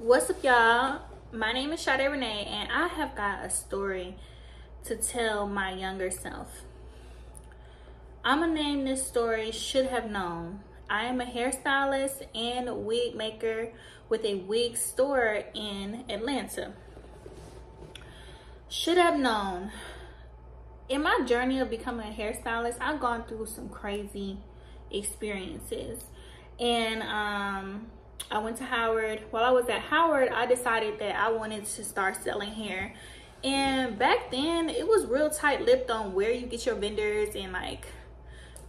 What's up, y'all? My name is Shadae Renee, and I have got a story to tell my younger self. I'm gonna name this story Should Have Known. I am a hairstylist and wig maker with a wig store in Atlanta. Should have known. In my journey of becoming a hairstylist, I've gone through some crazy experiences. And um, I went to Howard. While I was at Howard, I decided that I wanted to start selling hair. And back then, it was real tight-lipped on where you get your vendors and like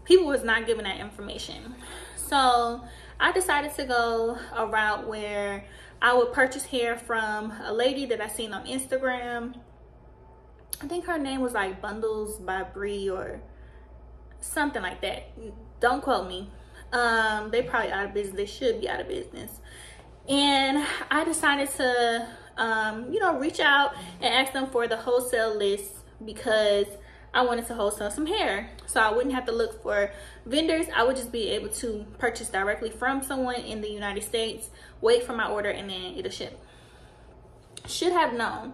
people was not giving that information. So I decided to go a route where I would purchase hair from a lady that I seen on Instagram. I think her name was like Bundles by Bree or something like that. Don't quote me. Um, they probably out of business. They should be out of business. And I decided to, um, you know, reach out and ask them for the wholesale list because I wanted to wholesale some hair. So I wouldn't have to look for vendors. I would just be able to purchase directly from someone in the United States, wait for my order, and then it'll ship. Should have known.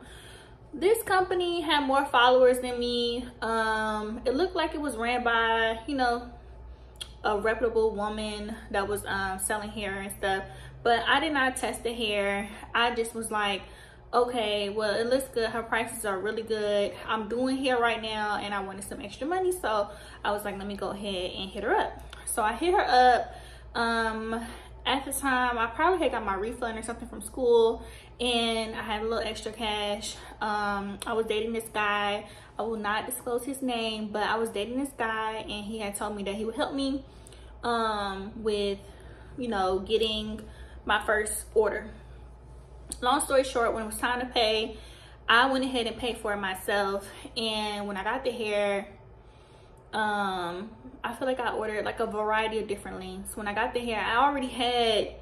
This company had more followers than me. Um, it looked like it was ran by, you know, a reputable woman that was um, selling hair and stuff. But I did not test the hair. I just was like, okay, well, it looks good. Her prices are really good. I'm doing hair right now and I wanted some extra money. So I was like, let me go ahead and hit her up. So I hit her up. Um, at the time, I probably had got my refund or something from school and I had a little extra cash. Um, I was dating this guy. I will not disclose his name, but I was dating this guy and he had told me that he would help me um, with, you know, getting my first order. Long story short, when it was time to pay, I went ahead and paid for it myself. And when I got the hair, um, I feel like I ordered like a variety of different lengths. When I got the hair, I already had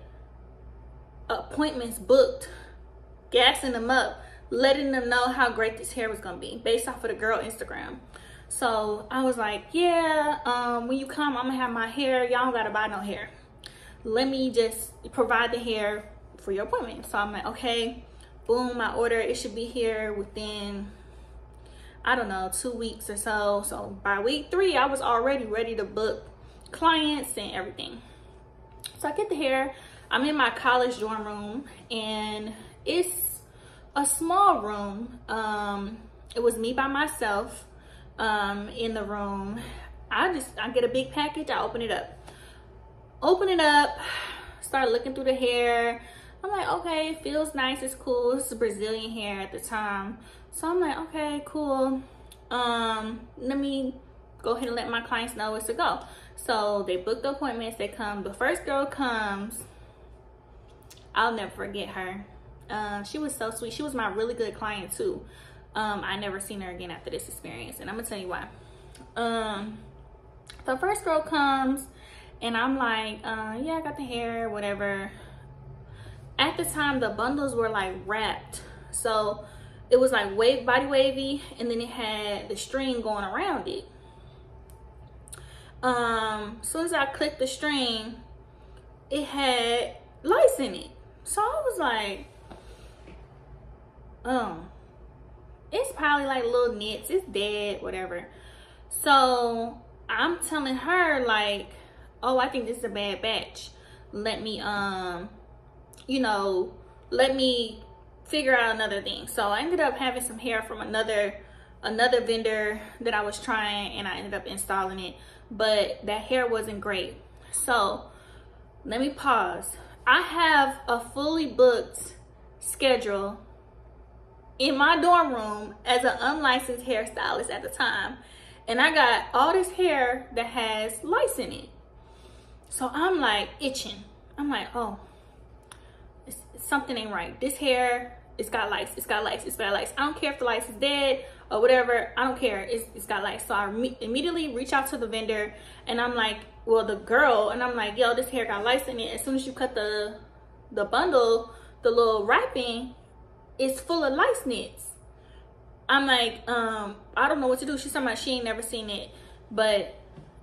appointments booked, gassing them up, letting them know how great this hair was gonna be based off of the girl Instagram. So I was like, yeah, um, when you come, I'm gonna have my hair. Y'all don't gotta buy no hair. Let me just provide the hair for your appointment. So I'm like, okay, boom, my order, it should be here within, I don't know, two weeks or so. So by week three, I was already ready to book clients and everything. So I get the hair, I'm in my college dorm room and it's a small room. Um, it was me by myself um, in the room. I just, I get a big package, I open it up. Open it up, start looking through the hair. I'm like, okay, it feels nice, it's cool. It's Brazilian hair at the time. So I'm like, okay, cool. Um, let me go ahead and let my clients know it's a go. So they book the appointments, they come. The first girl comes, I'll never forget her. Um, she was so sweet. She was my really good client too. Um, I never seen her again after this experience, and I'm gonna tell you why. Um, the first girl comes, and I'm like, uh, yeah, I got the hair, whatever. At the time, the bundles were like wrapped, so it was like wave body wavy, and then it had the string going around it. Um, as soon as I clicked the string, it had lights in it. So I was like, um, it's probably like little nits. It's dead whatever. So i'm telling her like oh i think this is a bad batch. Let me um you know let me figure out another thing. So i ended up having some hair from another another vendor that i was trying and i ended up installing it. But that hair wasn't great. So let me pause. I have a fully booked schedule in my dorm room as an unlicensed hairstylist at the time. And I got all this hair that has lice in it. So I'm like itching. I'm like, oh, something ain't right. This hair, it's got lice, it's got lice, it's got lice. I don't care if the lice is dead or whatever. I don't care. It's, it's got lice. So I immediately reach out to the vendor and I'm like, well, the girl, and I'm like, yo, this hair got lice in it. As soon as you cut the the bundle, the little wrapping, it's full of lice nits. I'm like, um, I don't know what to do. She's talking about she ain't never seen it, but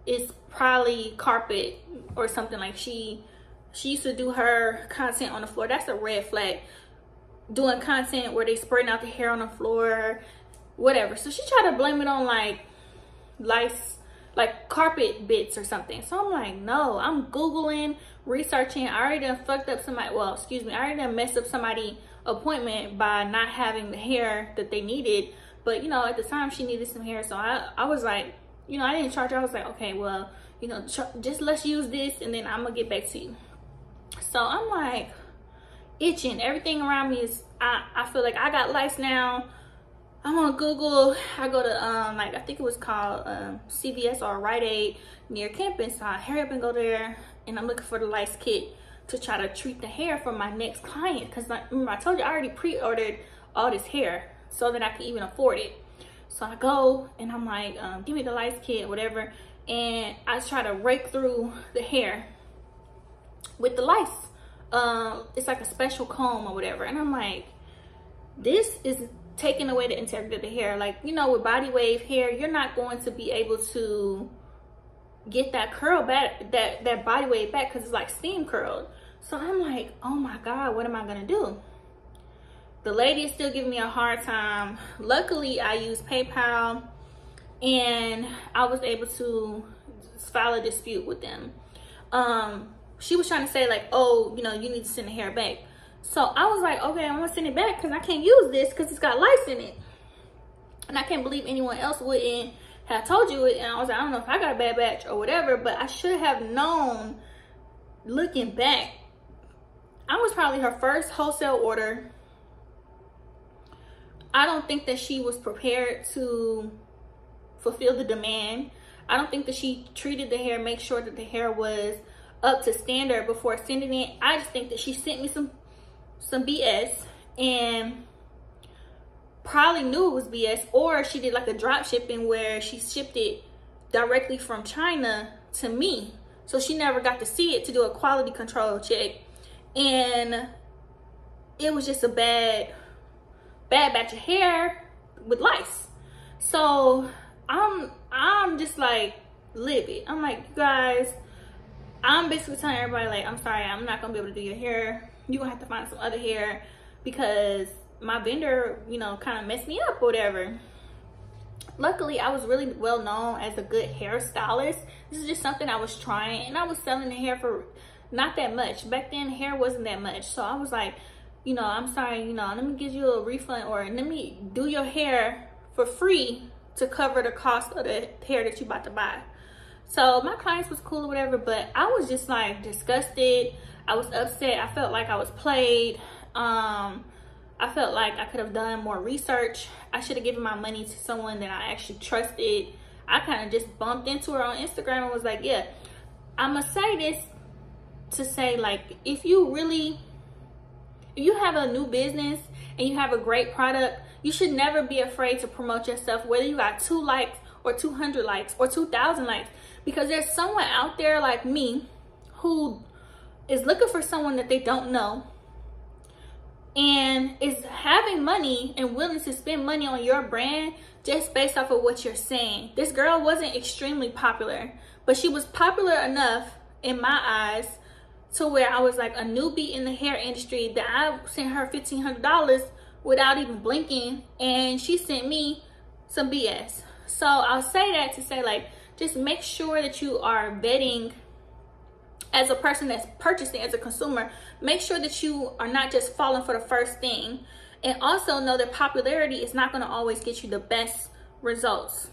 it's probably carpet or something like she she used to do her content on the floor. That's a red flag. Doing content where they spreading out the hair on the floor, whatever. So she tried to blame it on like lice, like carpet bits or something. So I'm like, no, I'm Googling, researching. I already done fucked up somebody, well, excuse me, I already done messed up somebody appointment by not having the hair that they needed. But, you know, at the time she needed some hair. So I, I was like, you know, I didn't charge her. I was like, okay, well, you know, just let's use this and then I'm going to get back to you. So I'm like itching. Everything around me is, I, I feel like I got lice now. I'm on Google. I go to, um, like, I think it was called um, CVS or Rite Aid near campus. So I hurry up and go there and I'm looking for the lice kit to try to treat the hair for my next client. Because remember, I told you I already pre-ordered all this hair so that I can even afford it. So I go and I'm like, um, give me the lice kit, whatever. And I try to rake through the hair with the lice. Um, it's like a special comb or whatever. And I'm like, this is taking away the integrity of the hair. Like, you know, with body wave hair, you're not going to be able to get that curl back, that, that body wave back because it's like steam curled. So I'm like, oh my God, what am I gonna do? The lady is still giving me a hard time. Luckily, I use PayPal and I was able to file a dispute with them. Um, she was trying to say like, oh, you know, you need to send the hair back. So I was like, okay, I'm gonna send it back because I can't use this because it's got lice in it. And I can't believe anyone else wouldn't have told you it. And I was like, I don't know if I got a bad batch or whatever, but I should have known looking back. I was probably her first wholesale order. I don't think that she was prepared to fulfill the demand. I don't think that she treated the hair, make sure that the hair was up to standard before sending it. I just think that she sent me some some BS and probably knew it was BS or she did like a drop shipping where she shipped it directly from China to me. So she never got to see it to do a quality control check. And it was just a bad, bad batch of hair with lice. So I'm, I'm just like livid. I'm like, you guys, I'm basically telling everybody like, I'm sorry, I'm not gonna be able to do your hair. You're gonna have to find some other hair because my vendor, you know, kind of messed me up or whatever. Luckily, I was really well known as a good hairstylist. This is just something I was trying and I was selling the hair for not that much. Back then, hair wasn't that much. So I was like, you know, I'm sorry, you know, let me give you a refund or let me do your hair for free to cover the cost of the hair that you about to buy. So my clients was cool or whatever, but I was just like disgusted. I was upset. I felt like I was played. Um, I felt like I could have done more research. I should have given my money to someone that I actually trusted. I kind of just bumped into her on Instagram and was like, yeah, I'm going to say this to say like, if you really, if you have a new business and you have a great product, you should never be afraid to promote yourself, whether you got two likes or 200 likes or 2,000 likes because there's someone out there like me who is looking for someone that they don't know and is having money and willing to spend money on your brand just based off of what you're saying. This girl wasn't extremely popular, but she was popular enough in my eyes to where I was like a newbie in the hair industry that I sent her $1,500 without even blinking and she sent me some BS. So I'll say that to say like, just make sure that you are vetting as a person that's purchasing as a consumer make sure that you are not just falling for the first thing. And also know that popularity is not going to always get you the best results.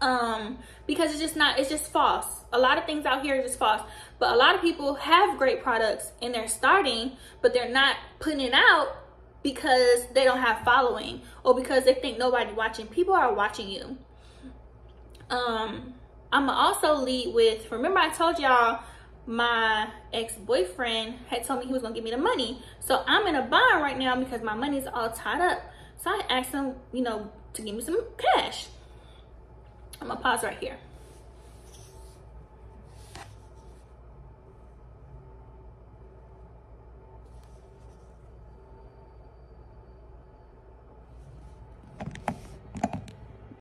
Um because it's just not it's just false. A lot of things out here are just false. But a lot of people have great products and they're starting but they're not putting it out because they don't have following or because they think nobody watching. People are watching you. Um i'm also lead with remember i told y'all my ex-boyfriend had told me he was gonna give me the money. So i'm in a bind right now because my money's all tied up. So i asked him you know to give me some cash. I'm gonna pause right here